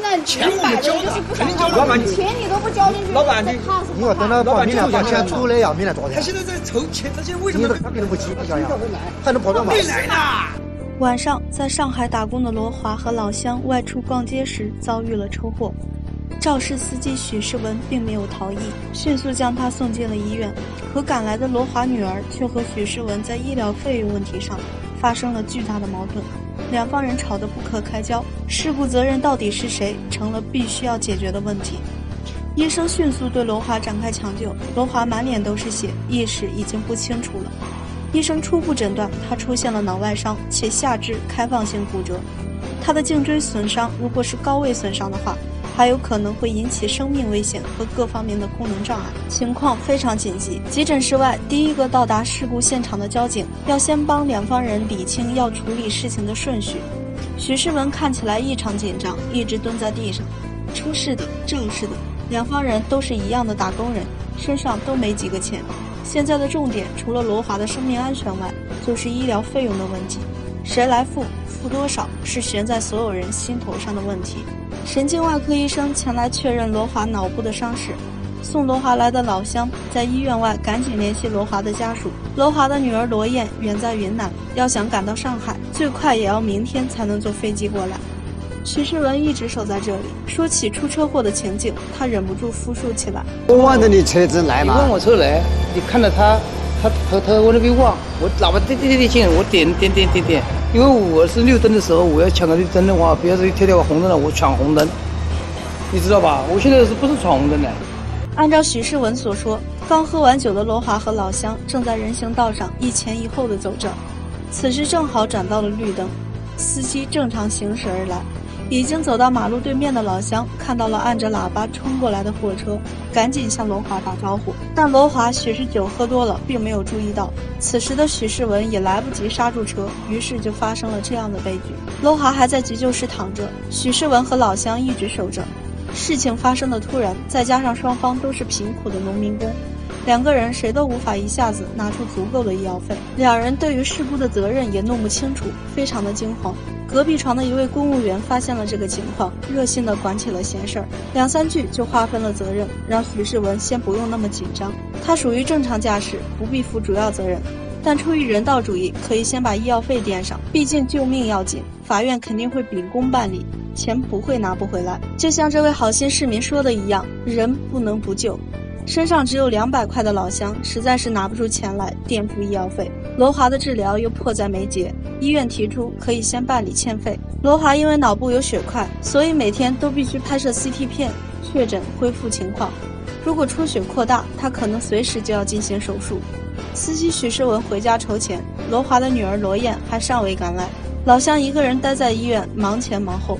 现在钱我们交的，肯定交。老板，钱你都不交进去，老板你，你要等到把明年把钱出来要明年多少他现在在筹钱，他现在为什么？他肯定不急，不想要，还能跑到哪？没来呢。晚上，在上海打工的罗华和老乡外出逛街时遭遇了车祸。肇事司机许世文并没有逃逸，迅速将他送进了医院。可赶来的罗华女儿却和许世文在医疗费用问题上发生了巨大的矛盾，两方人吵得不可开交。事故责任到底是谁，成了必须要解决的问题。医生迅速对罗华展开抢救，罗华满脸都是血，意识已经不清楚了。医生初步诊断他出现了脑外伤，且下肢开放性骨折。他的颈椎损伤，如果是高位损伤的话。还有可能会引起生命危险和各方面的功能障碍，情况非常紧急。急诊室外，第一个到达事故现场的交警要先帮两方人理清要处理事情的顺序。许世文看起来异常紧张，一直蹲在地上。出事的、肇事的，两方人都是一样的打工人，身上都没几个钱。现在的重点除了罗华的生命安全外，就是医疗费用的问题。谁来付，付多少，是悬在所有人心头上的问题。神经外科医生前来确认罗华脑部的伤势，送罗华来的老乡在医院外赶紧联系罗华的家属。罗华的女儿罗燕远在云南，要想赶到上海，最快也要明天才能坐飞机过来。徐世文一直守在这里，说起出车祸的情景，他忍不住复述起来。我望着你车子来嘛，你问我车来，你看到他，他他他往那边望，我喇叭点点点点，我点点点点点。因为我是绿灯的时候，我要抢个绿灯的话，别人贴条红灯了，我抢红灯，你知道吧？我现在是不是闯红灯的？按照许世文所说，刚喝完酒的罗华和老乡正在人行道上一前一后的走着，此时正好转到了绿灯，司机正常行驶而来。已经走到马路对面的老乡看到了按着喇叭冲过来的货车，赶紧向罗华打招呼。但罗华许是酒喝多了，并没有注意到。此时的许世文也来不及刹住车，于是就发生了这样的悲剧。罗华还在急救室躺着，许世文和老乡一直守着。事情发生的突然，再加上双方都是贫苦的农民工，两个人谁都无法一下子拿出足够的医药费。两人对于事故的责任也弄不清楚，非常的惊慌。隔壁床的一位公务员发现了这个情况，热心地管起了闲事儿，两三句就划分了责任，让许世文先不用那么紧张。他属于正常驾驶，不必负主要责任，但出于人道主义，可以先把医药费垫上，毕竟救命要紧，法院肯定会秉公办理，钱不会拿不回来。就像这位好心市民说的一样，人不能不救。身上只有两百块的老乡，实在是拿不出钱来垫付医药费。罗华的治疗又迫在眉睫，医院提出可以先办理欠费。罗华因为脑部有血块，所以每天都必须拍摄 CT 片，确诊恢复情况。如果出血扩大，他可能随时就要进行手术。司机许世文回家筹钱，罗华的女儿罗燕还尚未赶来，老乡一个人待在医院忙前忙后。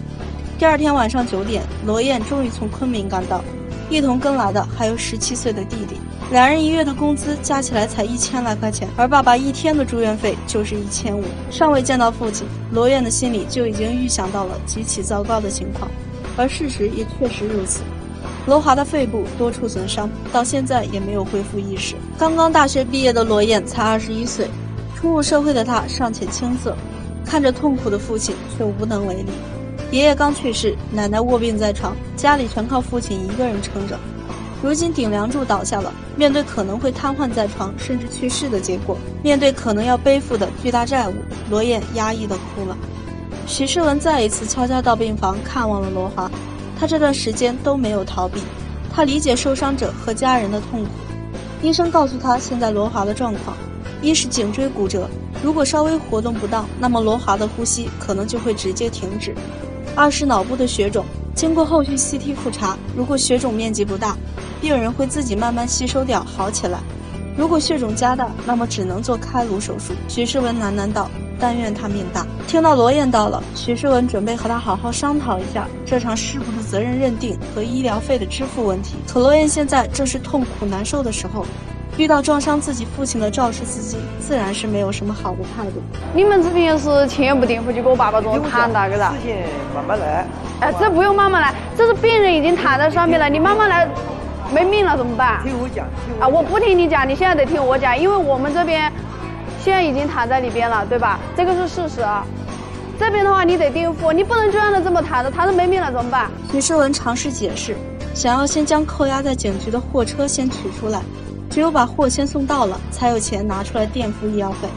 第二天晚上九点，罗燕终于从昆明赶到。一同跟来的还有十七岁的弟弟，两人一月的工资加起来才一千来块钱，而爸爸一天的住院费就是一千五。尚未见到父亲，罗燕的心里就已经预想到了极其糟糕的情况，而事实也确实如此。罗华的肺部多处损伤，到现在也没有恢复意识。刚刚大学毕业的罗燕才二十一岁，初入社会的她尚且青涩，看着痛苦的父亲却无能为力。爷爷刚去世，奶奶卧病在床，家里全靠父亲一个人撑着。如今顶梁柱倒下了，面对可能会瘫痪在床甚至去世的结果，面对可能要背负的巨大债务，罗燕压抑的哭了。许世文再一次悄悄到病房看望了罗华，他这段时间都没有逃避，他理解受伤者和家人的痛苦。医生告诉他，现在罗华的状况，一是颈椎骨折，如果稍微活动不当，那么罗华的呼吸可能就会直接停止。二是脑部的血肿，经过后续 CT 复查，如果血肿面积不大，病人会自己慢慢吸收掉，好起来；如果血肿加大，那么只能做开颅手术。许世文喃喃道：“但愿他命大。”听到罗燕到了，许世文准备和他好好商讨一下这场事故的责任认定和医疗费的支付问题。可罗燕现在正是痛苦难受的时候。遇到撞伤自己父亲的肇事司机，自然是没有什么好的态度。你们这边是钱不垫付就，给我爸爸做谈那个的。事情慢慢来。哎，这不用慢慢来，这是病人已经躺在上面了，你慢慢来，没命了怎么办？听我讲。啊，我不听你讲，你现在得听我讲，因为我们这边现在已经躺在里边了，对吧？这个是事实啊。这边的话你得垫付，你不能就让他这么躺着，躺着没命了怎么办？许世文尝试解释，想要先将扣押在警局的货车先取出来，只有把货先送到了，才有钱拿出来垫付医药费。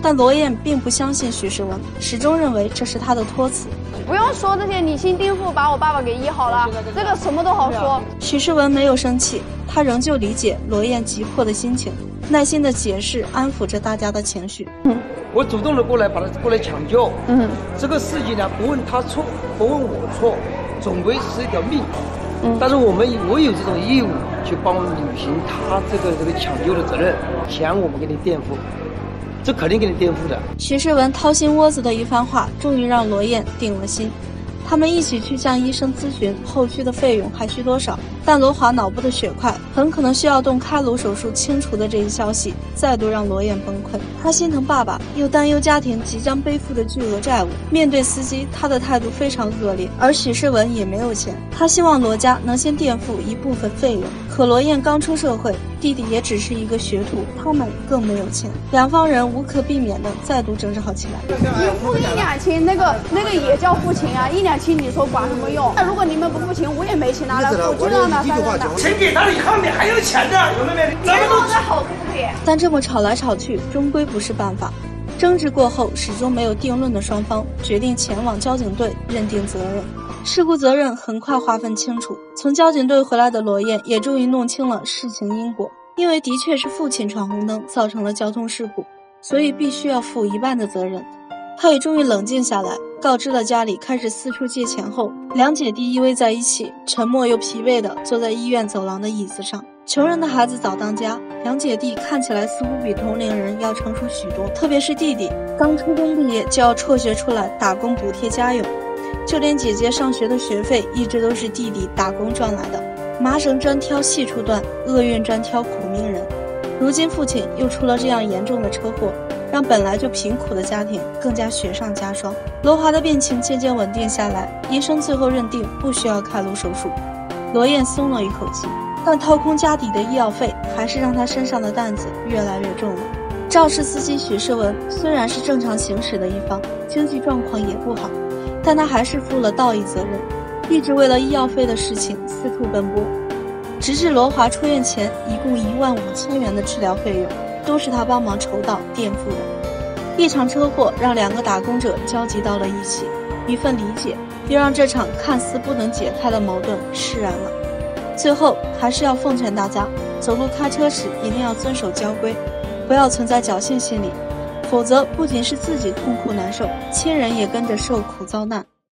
但罗燕并不相信许世文，始终认为这是他的托词。不用说这些，你先垫付把我爸爸给医好了，这个什么都好说。许世文没有生气，他仍旧理解罗燕急迫的心情，耐心的解释，安抚着大家的情绪。嗯我主动的过来把他过来抢救。嗯，这个事情呢，不问他错，不问我错，总归是一条命。嗯，但是我们我有这种义务去帮履行他这个这个抢救的责任，钱我们给你垫付。这肯定给你垫付的。徐世文掏心窝子的一番话，终于让罗燕定了心。他们一起去向医生咨询后续的费用还需多少。但罗华脑部的血块很可能需要动开颅手术清除的这一消息，再度让罗燕崩溃。他心疼爸爸，又担忧家庭即将背负的巨额债务。面对司机，他的态度非常恶劣。而许世文也没有钱，他希望罗家能先垫付一部分费用。可罗燕刚出社会，弟弟也只是一个学徒，他们更没有钱。两方人无可避免的再度争吵起来。你付一两千，那个那个也叫付钱啊！一两千你说管什么用？那如果你们不付钱，我也没钱拿来付，就让他。钱给他了以后，你还有钱的，有没有？咱们都好可怜。但这么吵来吵去，终归不是办法。争执过后，始终没有定论的双方决定前往交警队认定责任。事故责任很快划分清楚。从交警队回来的罗燕也终于弄清了事情因果，因为的确是父亲闯红灯造成了交通事故，所以必须要负一半的责任。他也终于冷静下来，告知了家里，开始四处借钱后，两姐弟依偎在一起，沉默又疲惫地坐在医院走廊的椅子上。穷人的孩子早当家，两姐弟看起来似乎比同龄人要成熟许多，特别是弟弟，刚初中毕业就要辍学出来打工补贴家用，就连姐姐上学的学费一直都是弟弟打工赚来的。麻绳专挑细处断，厄运专挑苦命人。如今父亲又出了这样严重的车祸。让本来就贫苦的家庭更加雪上加霜。罗华的病情渐渐稳定下来，医生最后认定不需要开颅手术。罗燕松了一口气，但掏空家底的医药费还是让他身上的担子越来越重了。肇事司机许世文虽然是正常行驶的一方，经济状况也不好，但他还是负了道义责任，一直为了医药费的事情四处奔波，直至罗华出院前一共一万五千元的治疗费用。都是他帮忙筹到垫付的。一场车祸让两个打工者交集到了一起，一份理解又让这场看似不能解开的矛盾释然了。最后还是要奉劝大家，走路开车时一定要遵守交规，不要存在侥幸心理，否则不仅是自己痛苦难受，亲人也跟着受苦遭难。